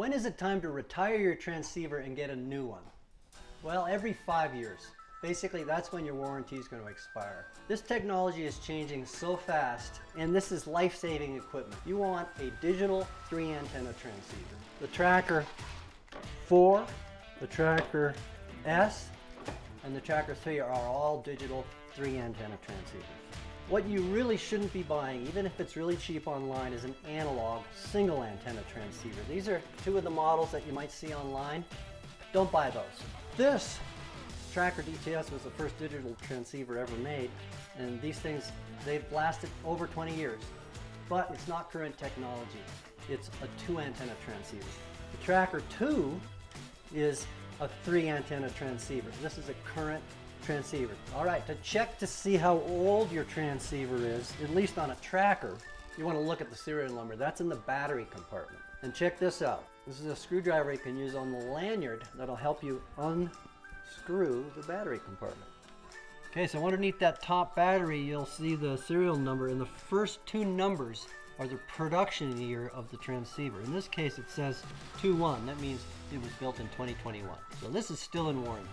When is it time to retire your transceiver and get a new one? Well, every five years. Basically, that's when your warranty is going to expire. This technology is changing so fast, and this is life-saving equipment. You want a digital three antenna transceiver. The Tracker 4, the Tracker S, and the Tracker 3 are all digital three antenna transceivers. What you really shouldn't be buying, even if it's really cheap online, is an analog single antenna transceiver. These are two of the models that you might see online. Don't buy those. This Tracker DTS was the first digital transceiver ever made, and these things, they've lasted over 20 years. But it's not current technology. It's a two antenna transceiver. The Tracker 2 is a three antenna transceiver. This is a current transceiver. All right, to check to see how old your transceiver is, at least on a tracker, you want to look at the serial number. That's in the battery compartment. And check this out. This is a screwdriver you can use on the lanyard that'll help you unscrew the battery compartment. Okay, so underneath that top battery, you'll see the serial number, and the first two numbers are the production year of the transceiver. In this case, it says 2-1. That means it was built in 2021. So this is still in warranty.